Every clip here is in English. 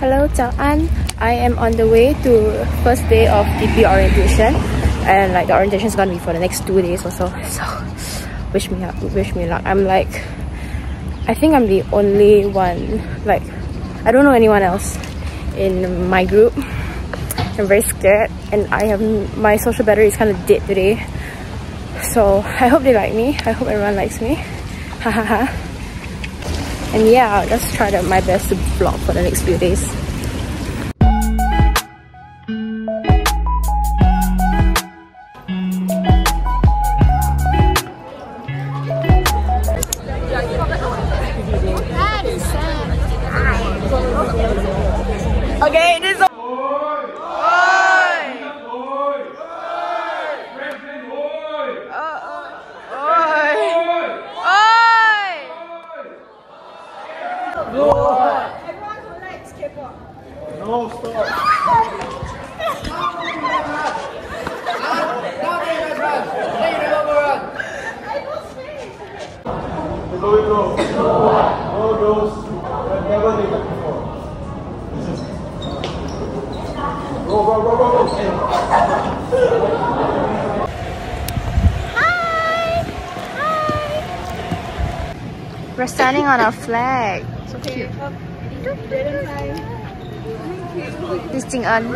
Hello, 早安. I am on the way to first day of TP orientation, and like the orientation is gonna be for the next two days or so. So, wish me luck. Wish me luck. I'm like, I think I'm the only one. Like, I don't know anyone else in my group. I'm very scared, and I have my social battery is kind of dead today. So I hope they like me. I hope everyone likes me. Hahaha. And yeah, I'll just try to, my best to vlog for the next few days. We're standing on our flag. So cute. This is Jing En.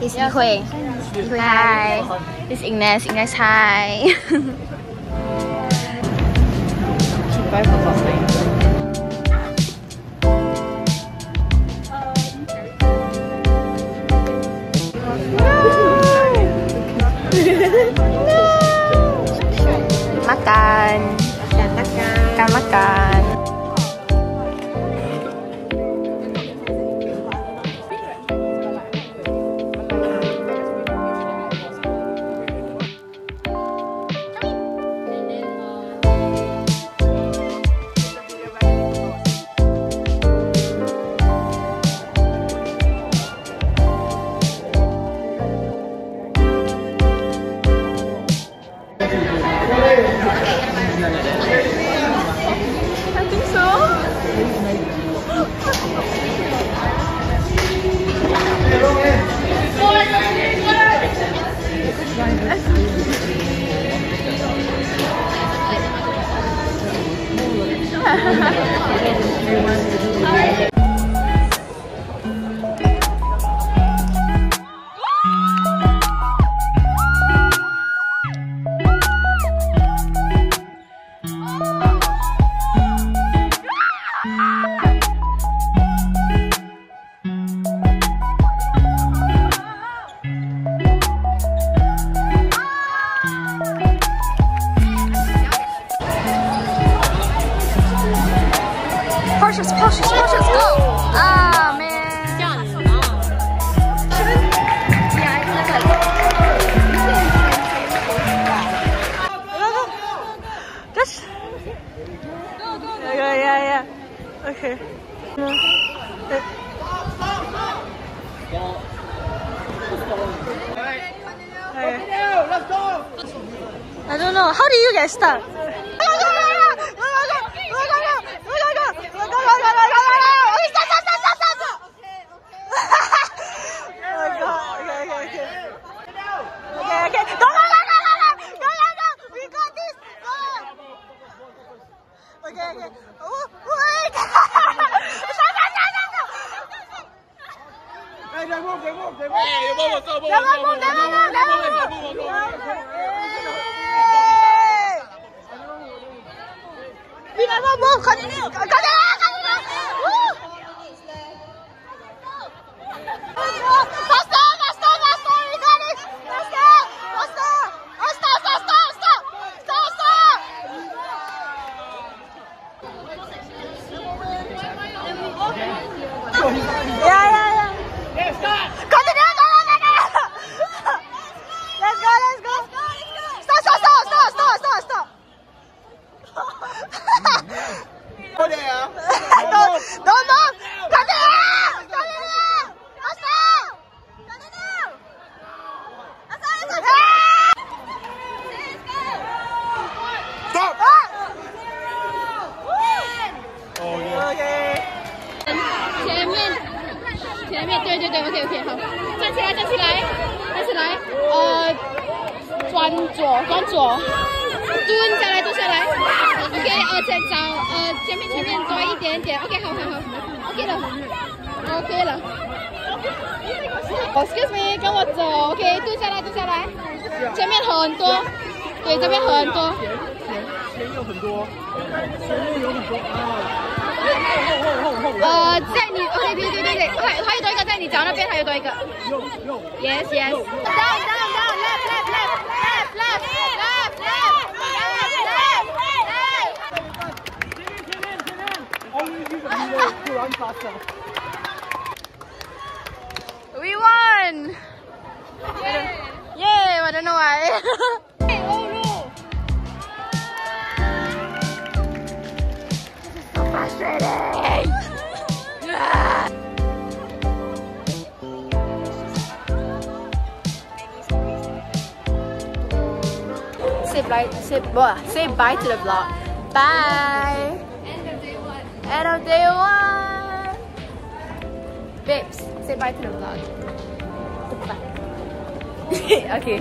This is Yi Hui. Hi. This is Ignace. Ignace, hi. Makan. Makan, makan. Porsches, Okay. I don't know. How do you get stuck? We never move. Continue. 在你，OK，对对对对，还还有多一个在你脚那边，还有多一个。Yes, yes. Down, down, down, left, left, left, left, left, left, left, left, left. We won! Yay! I don't know why. frustrating! Say bye, say, blah, say bye to the vlog. Bye! End of day one. End of day one! Babes, say bye to the vlog. Bye. okay.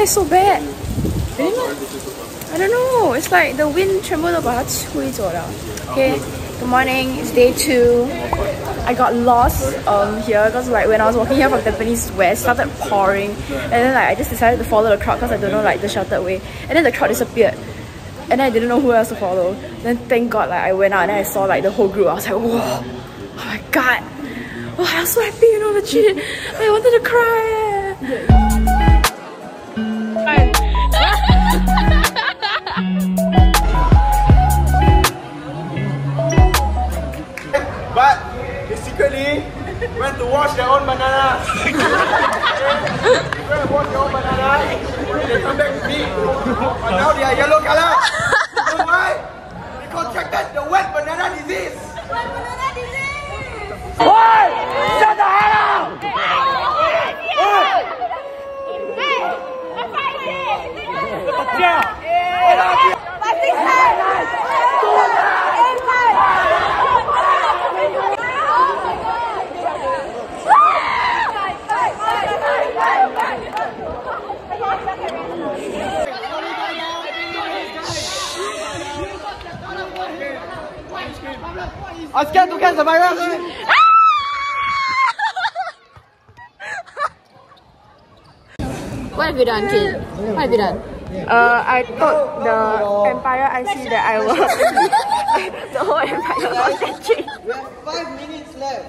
hair so bad. I don't know. It's like the wind 全部都把它吹走了. Okay. Good morning. It's day two. I got lost um here because like when I was walking here from Tampines West, started pouring, and then like I just decided to follow the crowd because I don't know like the sheltered way, and then the crowd disappeared. And then I didn't know who else to follow. Then thank God like I went out and I saw like the whole group. I was like, whoa, oh my god. Oh, I was so happy, you know, legit. I wanted to cry. Went to wash their own banana. They went to wash their own banana. They come back to me. But now they are yellow color. You know why? They contracted the wet banana disease. Wet banana disease! Why? Shut the hell up! Hey! Hey! Yeah! Oscar, tu kan sembarang What have you done, kid? What have you done? Uh, I thought the Empire I see that I was the whole Empire was catching. We have five minutes left.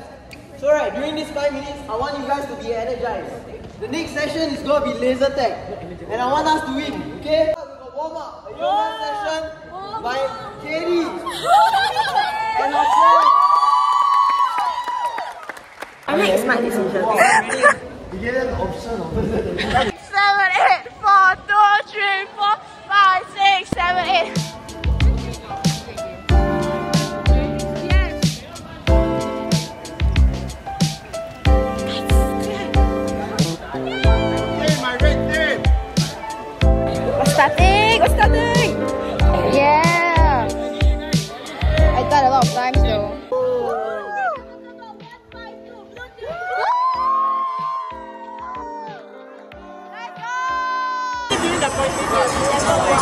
So right, during this five minutes, I want you guys to be energized. The next session is going to be laser tag. And I want us to win, okay? We're going to warm up. A yoga session by Katie. and our friend. I make smart decisions. You get an option seven, eight, four, two, three, four, five, six, seven, eight. What's starting? What's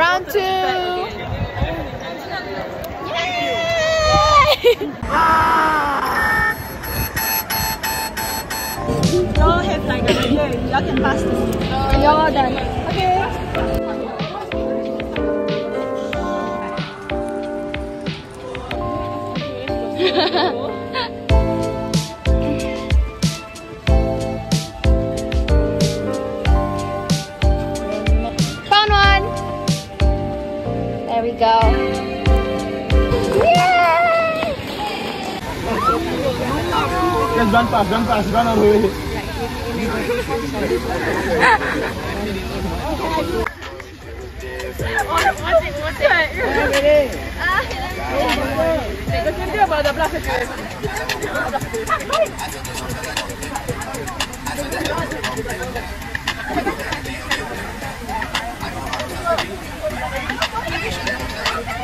Round two. Yay! Y'all have like a video, y'all can pass this. Y'all done. Okay. go. Yay! Just run fast, run fast, run all the way.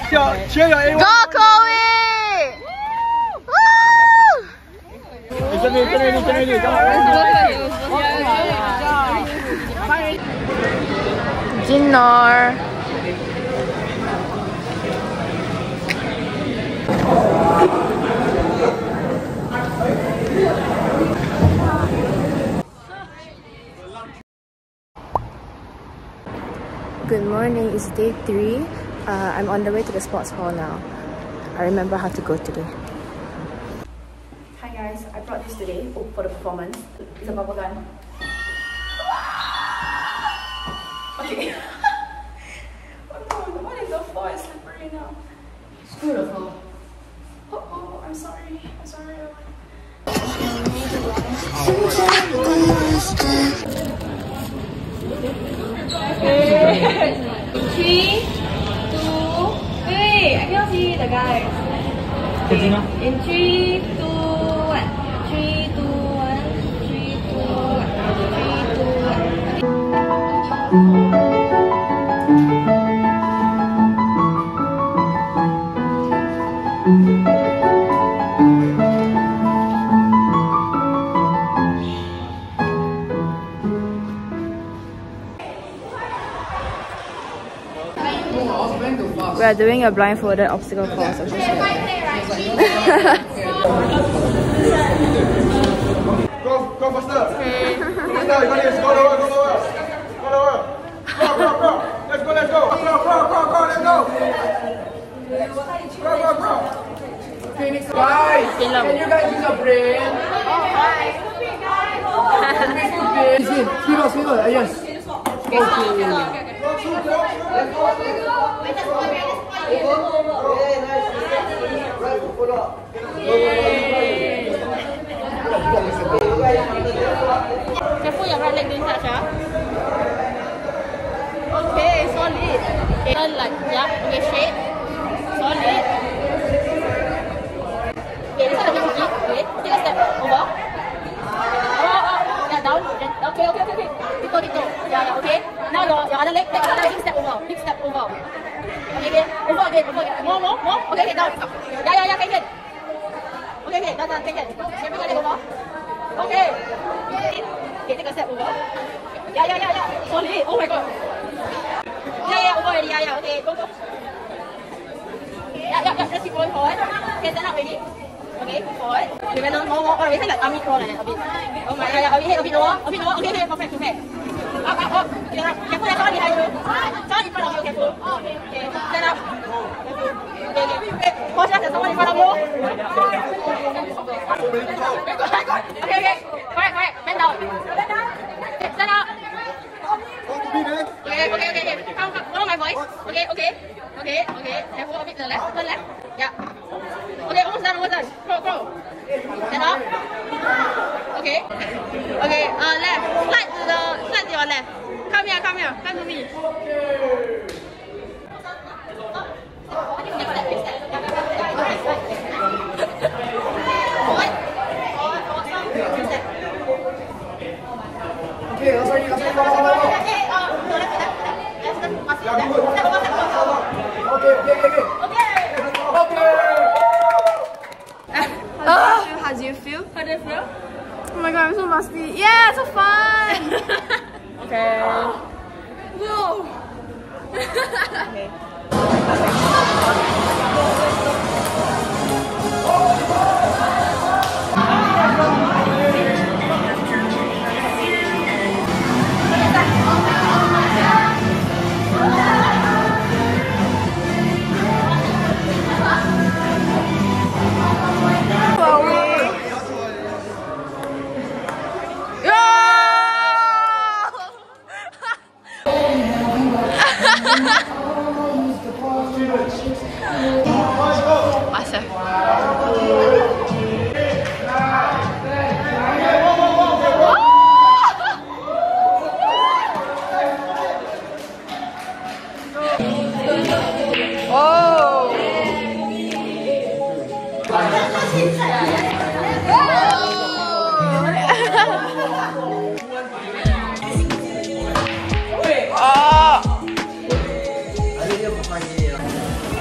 Cheer, cheer your A1. Go, Chloe! Woo! Dinner. Good morning, it's day three. Uh, I'm on the way to the sports hall now. I remember how to go today. Hi guys, I brought this today for the performance. It's a bubble gun. Okay. oh no, what is the floor is slippery now? Screw the floor. Oh, oh, I'm sorry. I'm sorry. Three, the guy. Okay. In three, We are doing a blindfolded obstacle course. I'm just Go, go faster. Faster, you got this. Go lower, go lower. Go lower. Go, go, go. Let's go, let's go. Go, go, go, go, let's go. Go, go, go. Guys, can you guys use your brain? Speed, speed up, speed up. Yes. Hey, nice. Right foot pull up. Careful your right leg didn't touch, ah. Okay, solid. Okay, turn like, yeah, okay, straight. Solid. Okay, this one a bit tricky. Okay, take a step over. Oh, oh, yeah, down. Then, okay, okay, okay, okay. Tiptoe, tiptoe. Yeah, yeah, okay. Now your, your other leg, take another big step over. Big step over. Okay, okay. Over again, over again. More, more, more. Okay, okay, down. Yeah, yeah, yeah, can, can. Okay, okay, done, done, can, can. Okay, bring your leg over. Okay. Okay, take a step over. Yeah, yeah, yeah, yeah. Solid. Oh my god. Yeah, yeah, over already. Yeah, yeah. Okay, go, go. Yeah, yeah, yeah. Let's keep going forward. Okay, stand up ready. Okay, forward. Okay, then more, more. Oh, we like army crawl like that, a bit. Oh my, yeah, yeah. A bit, a bit lower. A bit lower. Okay, okay, perfect, perfect. Up, up, up. Okay, up. Careful, there's someone behind you. Okay, okay. Careful a bit to the left. Turn left. Yeah. Okay, almost done, almost done. Go, go. Stand up. Okay. Okay, uh, left. Slide to the, slide to your left. Come here, come here. Come to me. Next step, next step. Okay, let's go, my god, I'm so musty. Yeah, so fun! okay.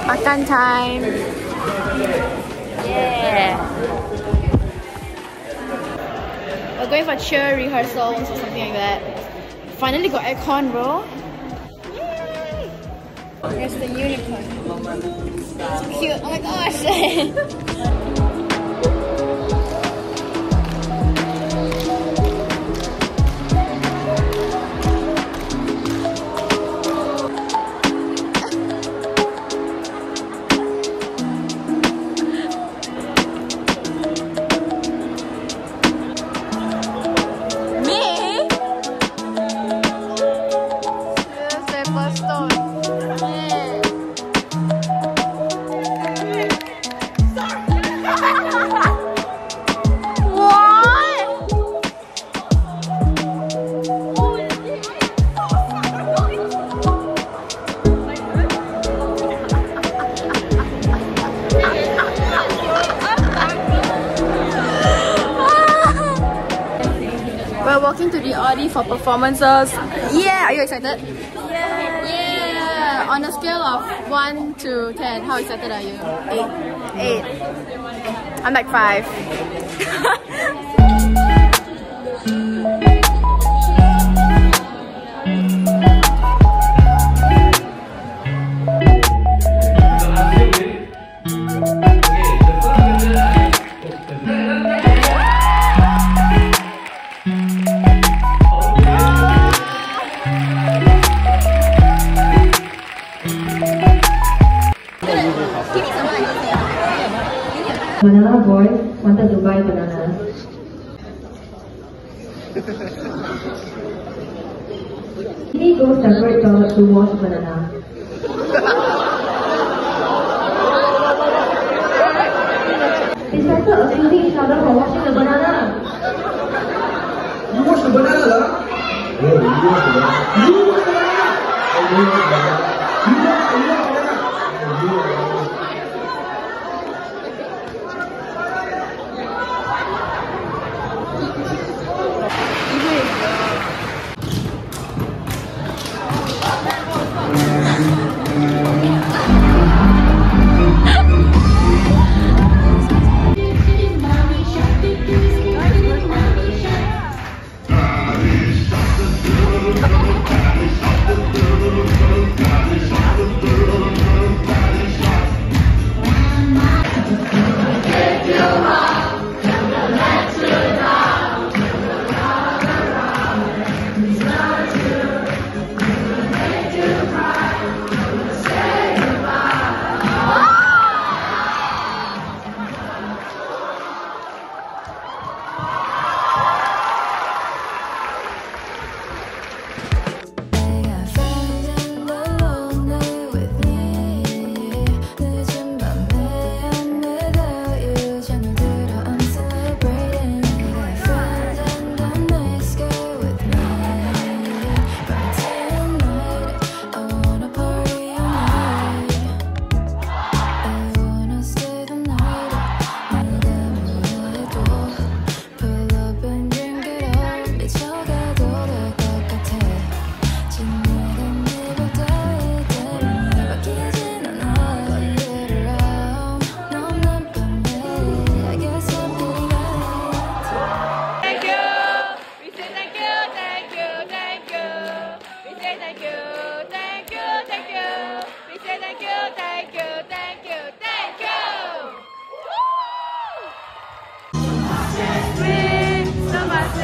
Makan time. Yeah. We're going for cheer rehearsals or something like that. Finally got aircon, bro. Yay! Here's the unicorn. So cute. Oh my gosh. performances. Yeah, are you excited? Yeah. Yeah. On a scale of 1 to 10, how excited are you? 8. 8. I'm like 5. You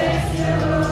Christus.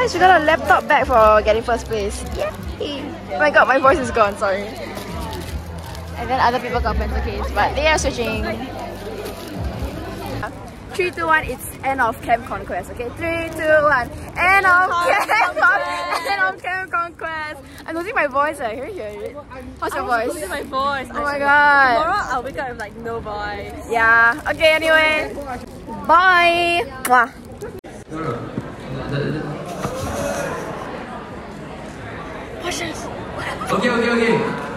Guys, we got a laptop back for getting first place. Yay! Oh my god, my voice is gone, sorry. And then other people got pencil case, but they are switching. 3, 2, 1, it's end of Camp Conquest, okay? 3, 2, 1, end of Camp Conquest! End of Camp Conquest! I'm losing my voice, eh? Can you hear it? How's your voice? losing my voice. Oh my god! Tomorrow I'll wake up with like no voice. Yeah, okay, anyway. Bye! Mwah. Okay, okay, okay.